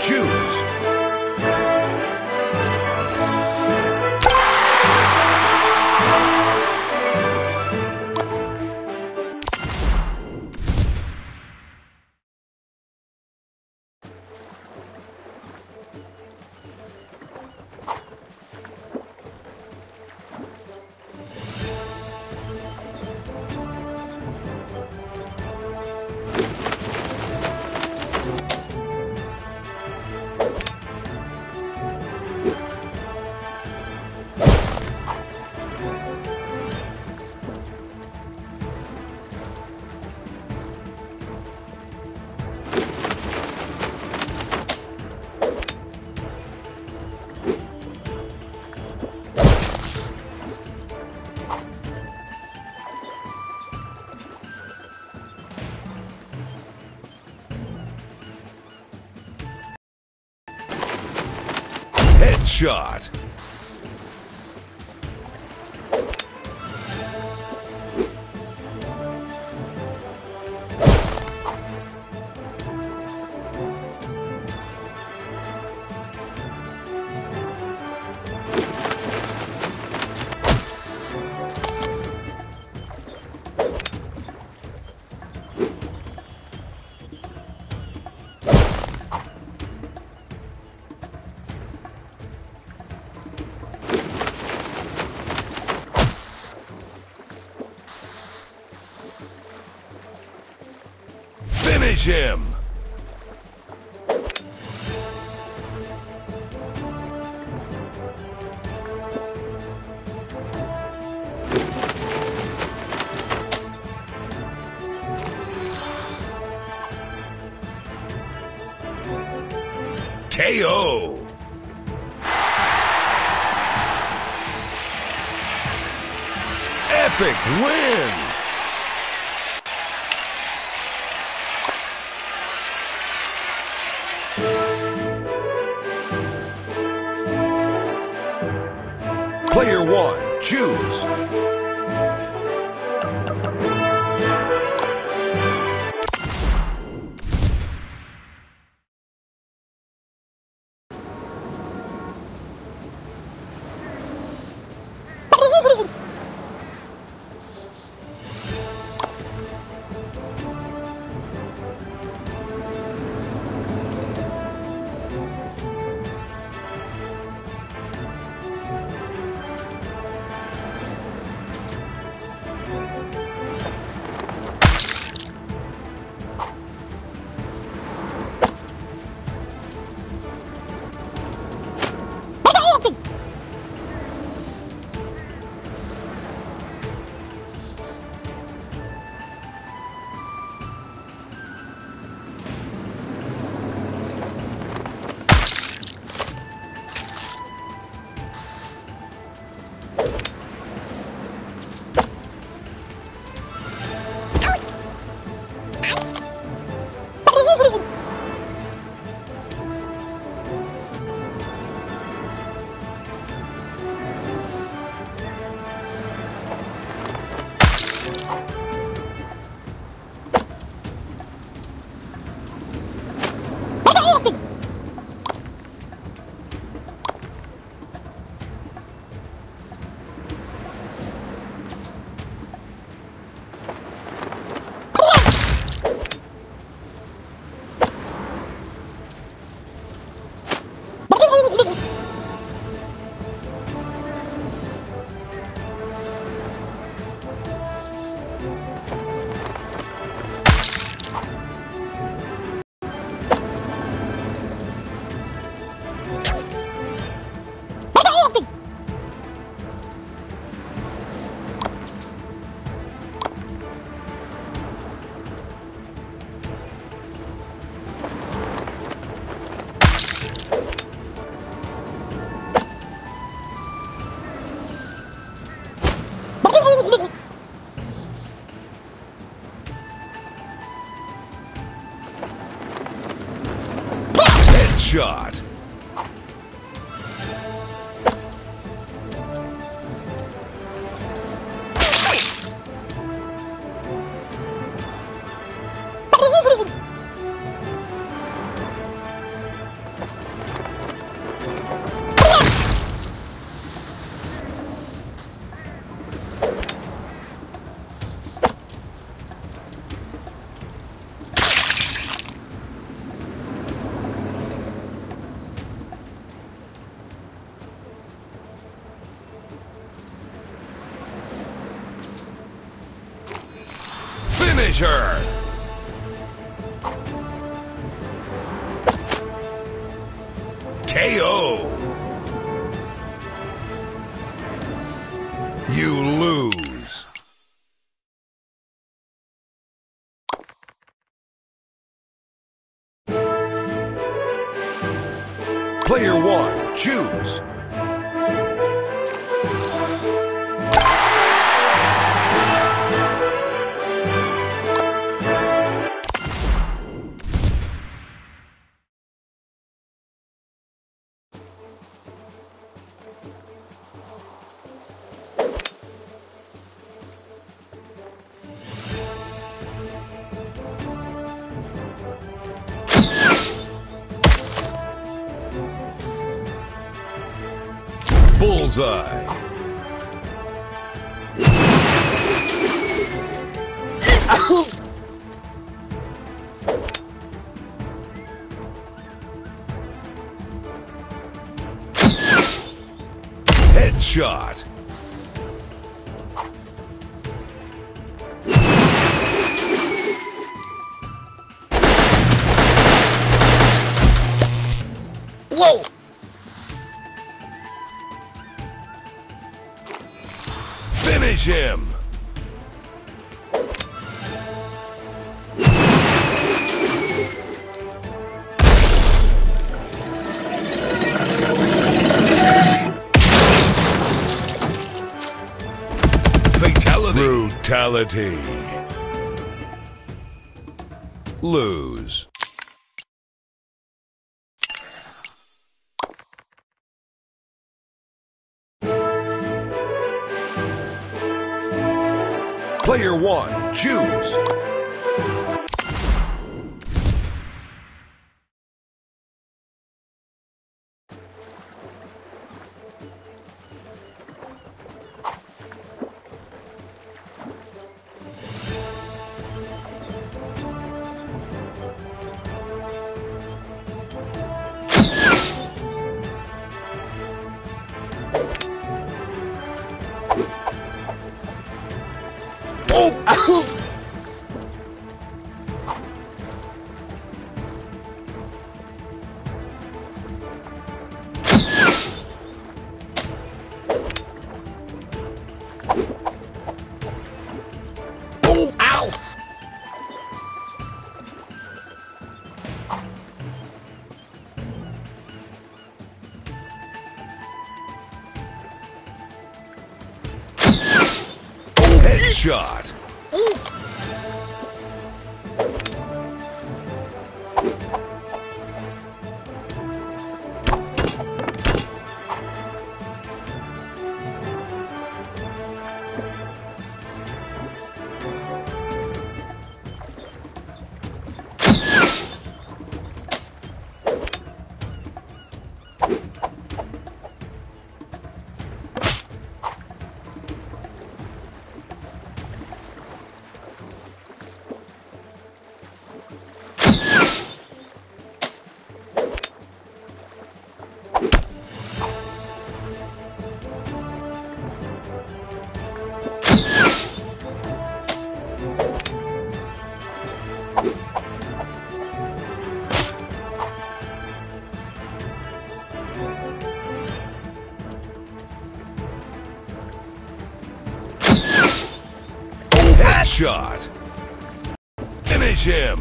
choose. Headshot. Finish him. KO. Epic win. Player one, choose. Headshot. Finish! KO! Bullseye. Headshot. Whoa! Him. Fatality. Brutality. Lose. Player one, choose. shot. Headshot. Headshot. Finish him.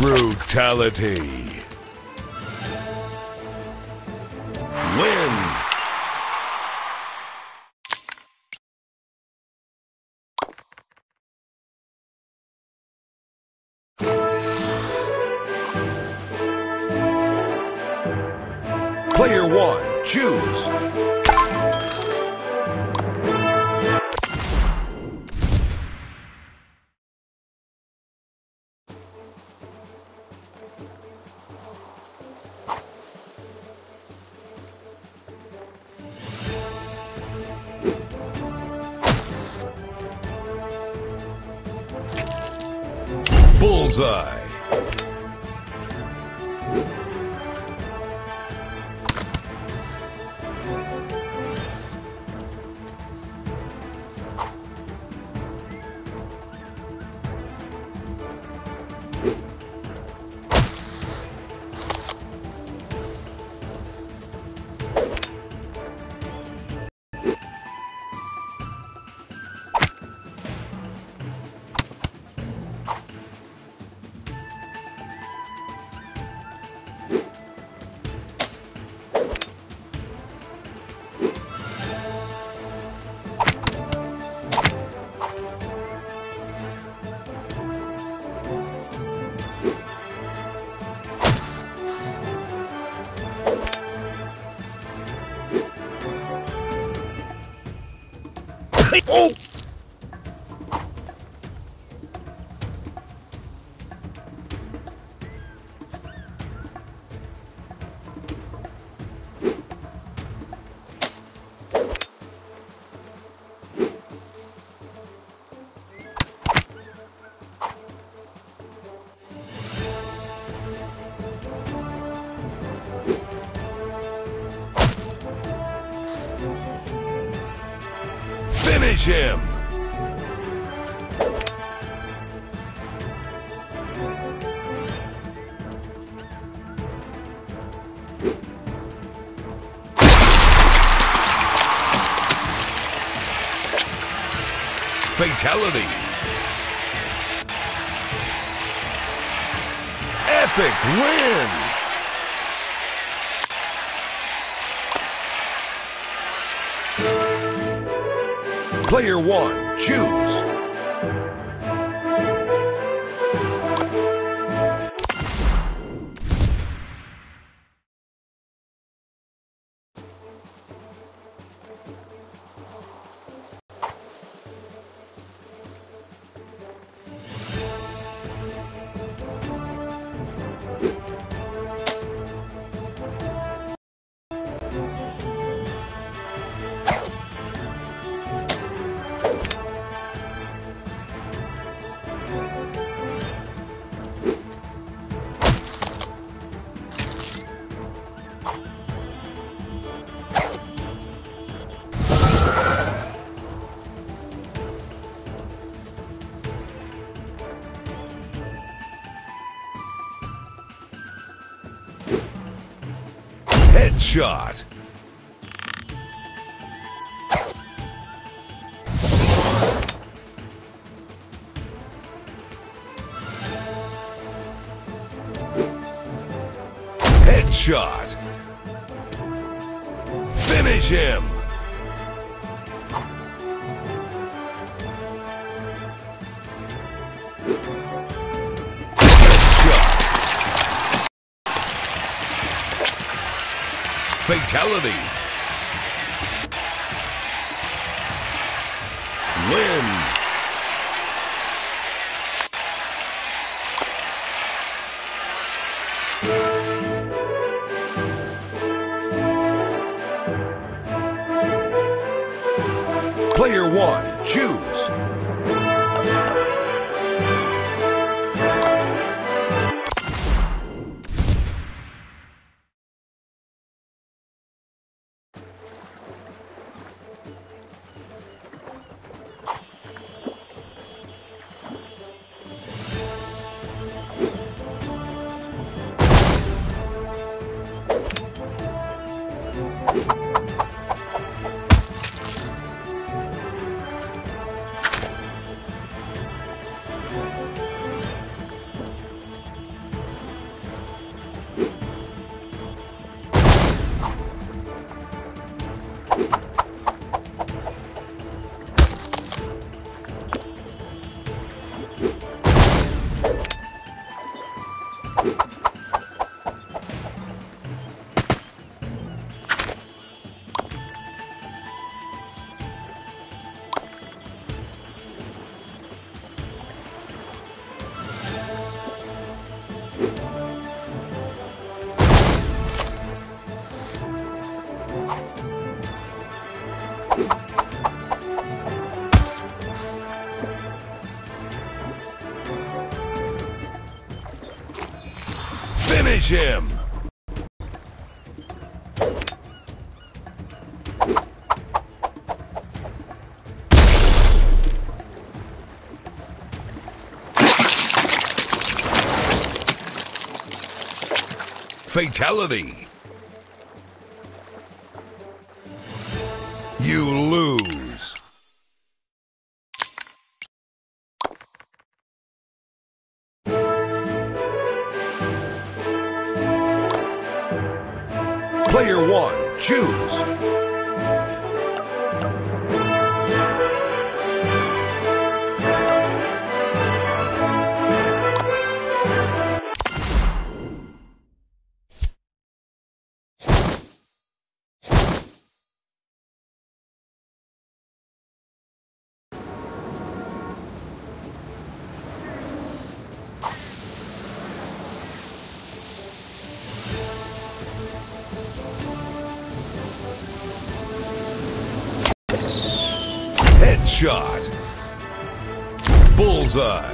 Brutality. Player one, choose. Bullseye. Falei, oh! Fatality. Epic win. Player one, choose. Headshot. Headshot. Finish him. Win. Player one, choose. Finish. Fatality. Player one, choose. Headshot. Bullseye.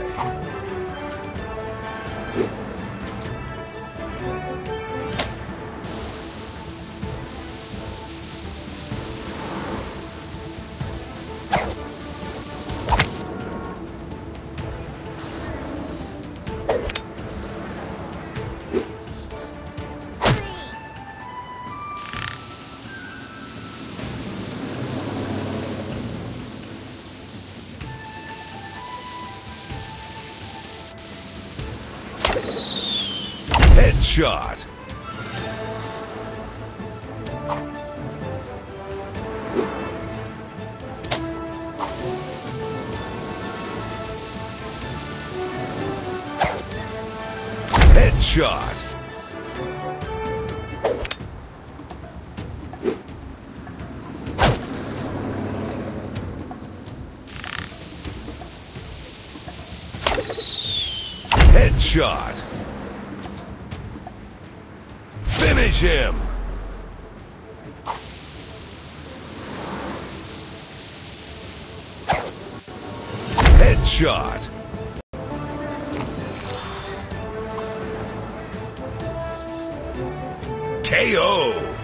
Headshot. Headshot. Headshot. Headshot. KO.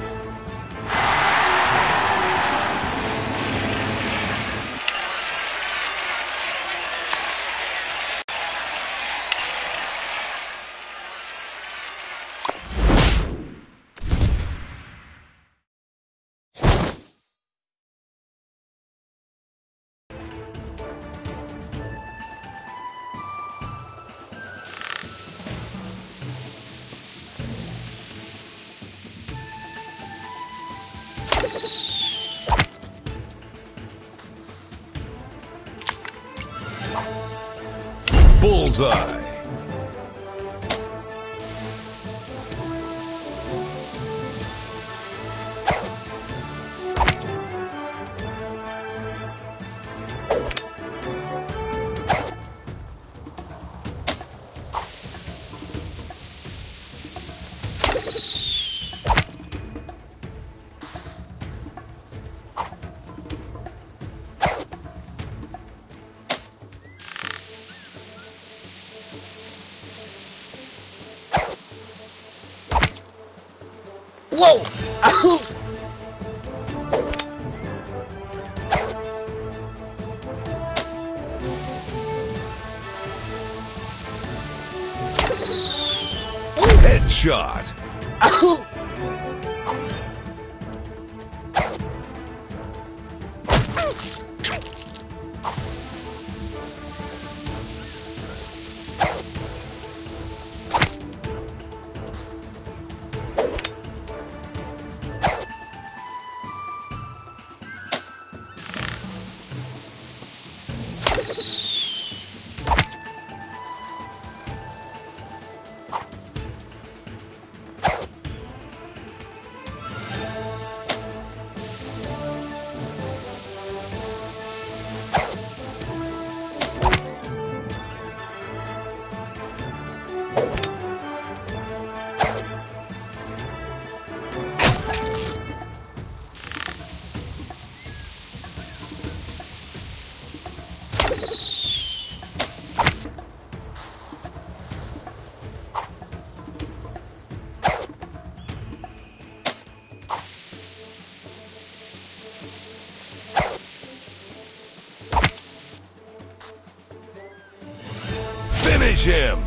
Headshot. Ow!